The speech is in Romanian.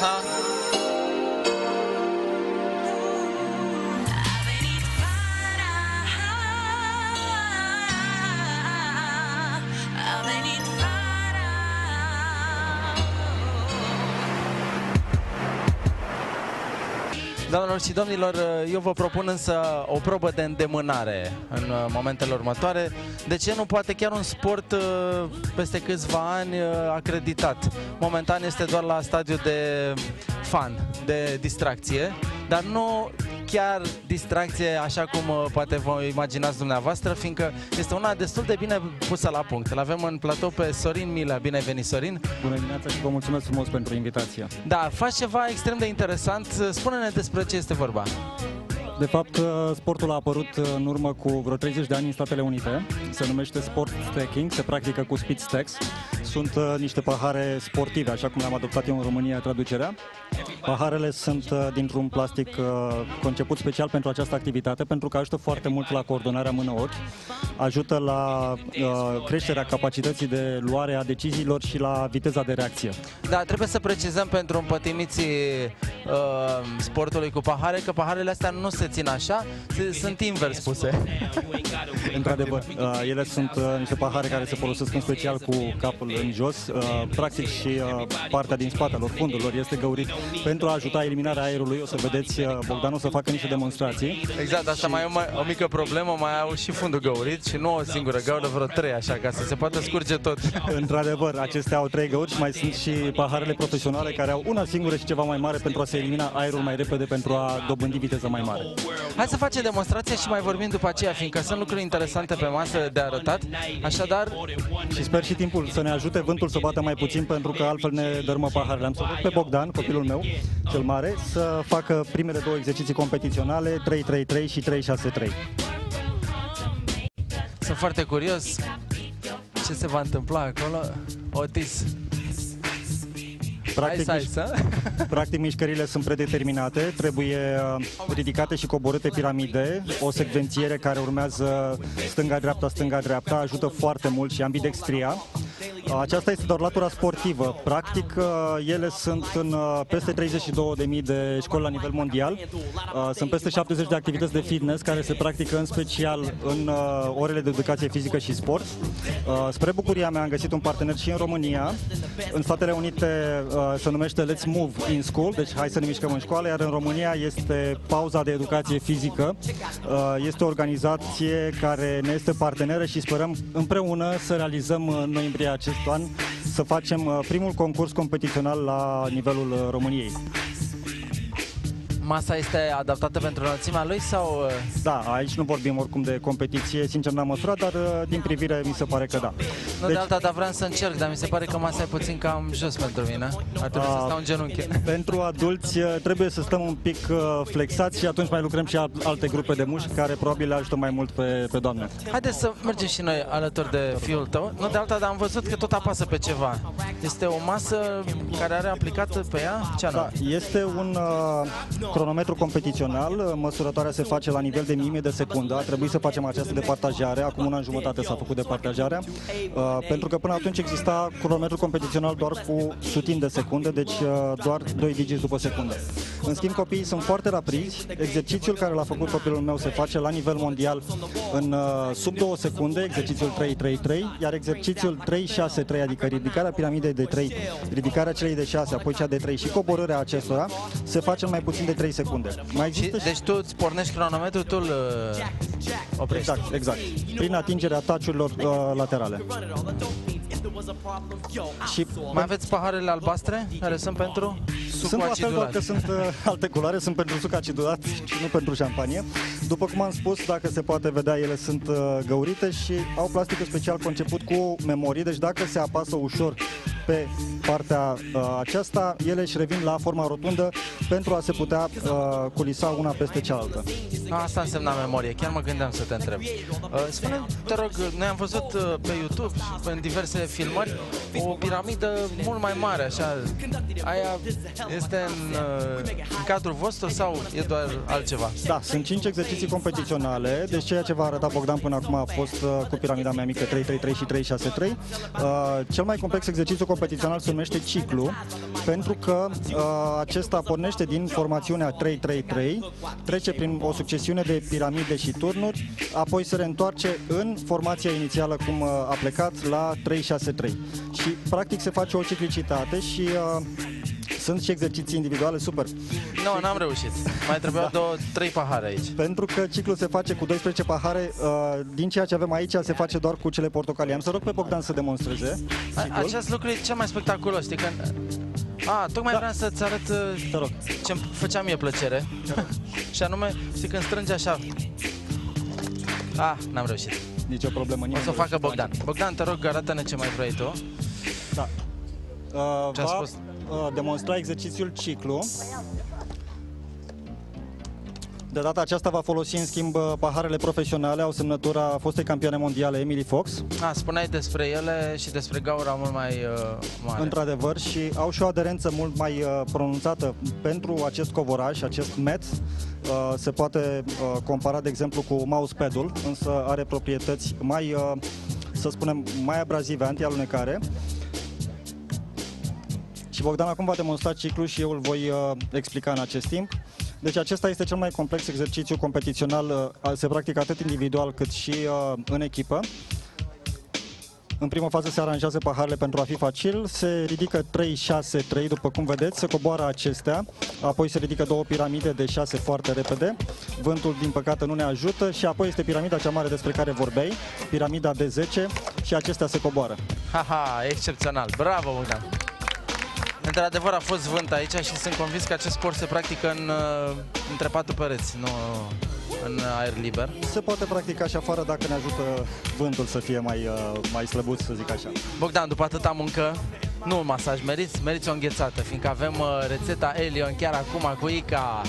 哈。Doamnelor și domnilor, eu vă propun însă o probă de îndemânare în uh, momentele următoare. De ce nu poate chiar un sport uh, peste câțiva ani uh, acreditat? Momentan este doar la stadiu de fan, de distracție, dar nu chiar distracție așa cum uh, poate vă imaginați dumneavoastră, fiindcă este una destul de bine pusă la punct. Îl avem în platou pe Sorin Mila. Bine venit, Sorin! Bună dimineața și vă mulțumesc frumos pentru invitația. Da, faci ceva extrem de interesant. Spune-ne despre ce este vorba. De fapt, uh, sportul a apărut uh, în urmă cu vreo 30 de ani în Statele Unite. Se numește sport stacking, se practică cu speed stacks. Sunt uh, niște pahare sportive, așa cum le-am adoptat eu în România traducerea. Paharele sunt uh, dintr-un plastic uh, conceput special pentru această activitate, pentru că ajută foarte mult la coordonarea mână-ochi, ajută la uh, creșterea capacității de luare a deciziilor și la viteza de reacție. Da, trebuie să precizăm pentru împătimiții uh, sportului cu pahare că paharele astea nu se țin așa, se, sunt invers puse. Într-adevăr, uh, ele sunt uh, niște pahare care se folosesc în special cu capul în jos. Uh, practic și uh, partea din spate, lor, fundul lor, este găurit pentru a ajuta eliminarea aerului. O să vedeți uh, Bogdan o să facă niște demonstrații. Exact, asta mai e o, mai, o mică problemă, mai au și fundul găurit și nu o singură gaură, vreo trei așa, ca să se poată scurge tot. Într-adevăr, acestea au trei găuri și mai sunt și paharele profesionale care au una singură și ceva mai mare pentru a se elimina aerul mai repede, pentru a dobândi viteză mai mare. Hai să facem demonstrația și mai vorbim după aceea, fiindcă sunt lucruri interesante pe masă de arătat. Așadar, Și sper și timpul să ne ajute vântul să bată mai puțin, pentru că altfel ne dărâmă paharele. Am să rog pe Bogdan, copilul meu, cel mare, să facă primele două exerciții competiționale, 3-3-3 și 3-6-3. Sunt foarte curios ce se va întâmpla acolo. Otis, hai Practic, să, hai miș- să. practic mișcările sunt predeterminate, trebuie uh, ridicate și coborâte piramide, o secvențiere care urmează stânga-dreapta, stânga-dreapta, ajută foarte mult și ambidextria. Uh, Aceasta este doar latura sportivă. Practic, uh, ele sunt în uh, peste 32.000 de școli la nivel mondial. Uh, Sunt peste 70 de activități de fitness care se practică în special în uh, orele de educație fizică și sport. Uh, Spre bucuria mea am găsit un partener și în România. În Statele Unite uh, se numește Let's Move in School, deci hai să ne mișcăm în școală, iar în România este pauza de educație fizică. Uh, Este o organizație care ne este parteneră și sperăm împreună să realizăm în noiembrie acest an să facem uh, primul concurs competițional la nivelul uh, României. Masa este adaptată pentru înălțimea lui sau... uh, Da, aici nu vorbim oricum de competiție, sincer n-am măsurat, dar uh, din privire mi se pare că da. Nu de alta, dar vreau să încerc, dar mi se pare că masa e puțin cam jos pentru mine. Ar trebui să A, stau în genunchi. Pentru adulți uh, trebuie să stăm un pic uh, flexați și atunci mai lucrăm și al- alte grupe de mușchi care probabil le ajută mai mult pe, pe doamne. Haideți să mergem și noi alături de fiul tău. Nu de alta, dar am văzut că tot apasă pe ceva. Este o masă care are aplicată pe ea? Ce anume? Da, este un uh, cronometru competițional, uh, măsurătoarea se face la nivel de milime de secundă, a trebuit să facem această departajare, acum un an jumătate s-a făcut departajarea, uh, pentru că până atunci exista cronometru competițional doar cu sutin de secunde, deci uh, doar 2 digiți după secundă. În schimb, copiii sunt foarte rapizi, exercițiul care l-a făcut copilul meu se face la nivel mondial în uh, sub 2 secunde, exercițiul 3-3-3, iar exercițiul 3-6-3, adică ridicarea piramidei de 3, ridicarea celei de 6, apoi cea de 3 și coborârea acestora, se face în mai puțin de 3 secunde. Mai Și, există și... deci tu îți pornești cronometrul, tu îl uh, oprești. Exact, exact. Prin atingerea taciurilor uh, laterale. Și Mai aveți paharele albastre care sunt pentru sucul Sunt la fel, doar acidulat? că sunt uh, alte culoare, sunt pentru suc acidulat și nu pentru șampanie. După cum am spus, dacă se poate vedea, ele sunt uh, găurite și au plasticul special conceput cu memorie, deci dacă se apasă ușor pe partea uh, aceasta, ele își revin la forma rotundă pentru a se putea uh, culisa una peste cealaltă. Asta însemna memorie, chiar mă gândeam să te întreb. Uh, Spune, te rog, noi am văzut uh, pe YouTube și în diverse filmări o piramidă mult mai mare, așa. Aia este în, uh, în cadrul vostru sau e doar altceva? Da, sunt 5 exerciții competiționale, deci ceea ce v-a arătat Bogdan până acum a fost uh, cu piramida mea mică 3-3-3 și 3-6-3. Uh, cel mai complex exercițiu competițional competițional se numește ciclu, pentru că uh, acesta pornește din formațiunea 3-3-3, trece prin o succesiune de piramide și turnuri, apoi se reîntoarce în formația inițială cum uh, a plecat la 3-6-3. Și practic se face o ciclicitate și uh, sunt și exerciții individuale super. Nu, n-am reușit. Mai trebuiau da. două, trei pahare aici. Pentru că ciclul se face cu 12 pahare, uh, din ceea ce avem aici se face doar cu cele portocalii. Am să rog pe Bogdan să demonstreze. A, acest lucru e cel mai spectaculos, știi că... A, tocmai da. vreau să-ți arăt uh, Te rog. ce făcea mie plăcere. și anume, știi, când strânge așa... Ah, n-am reușit. Nici o problemă. O să o facă Bogdan. Bogdan, te rog, arată-ne ce mai vrei tu. Da. Uh, Ce a va spus? uh, demonstra exercițiul ciclu. De data aceasta va folosi în schimb uh, paharele profesionale, au semnătura fostei campioane mondiale Emily Fox, A, spuneai despre ele și despre gaura mult mai uh, mare. într-adevăr, și au și o aderență mult mai uh, pronunțată pentru acest covoraj, acest met. Uh, se poate uh, compara, de exemplu, cu mousepad-ul, însă are proprietăți mai, uh, să spunem, mai abrazive, anti-alunecare. Și Bogdan acum va demonstra ciclul și eu îl voi uh, explica în acest timp. Deci acesta este cel mai complex exercițiu competițional, uh, se practică atât individual cât și uh, în echipă. În prima fază se aranjează paharele pentru a fi facil, se ridică 3-6-3, după cum vedeți, se coboară acestea, apoi se ridică două piramide de 6 foarte repede, vântul din păcate nu ne ajută și apoi este piramida cea mare despre care vorbeai, piramida de 10 și acestea se coboară. Haha, excepțional. Bravo, Bogdan. Într-adevăr a fost vânt aici și sunt convins că acest sport se practică în, uh, între patru pereți, nu în aer liber. Se poate practica și afară dacă ne ajută vântul să fie mai, uh, mai slăbuț, să zic așa. Bogdan, după atâta muncă, nu un masaj, meriți, meriți o înghețată, fiindcă avem uh, rețeta Elion chiar acum cu Ica.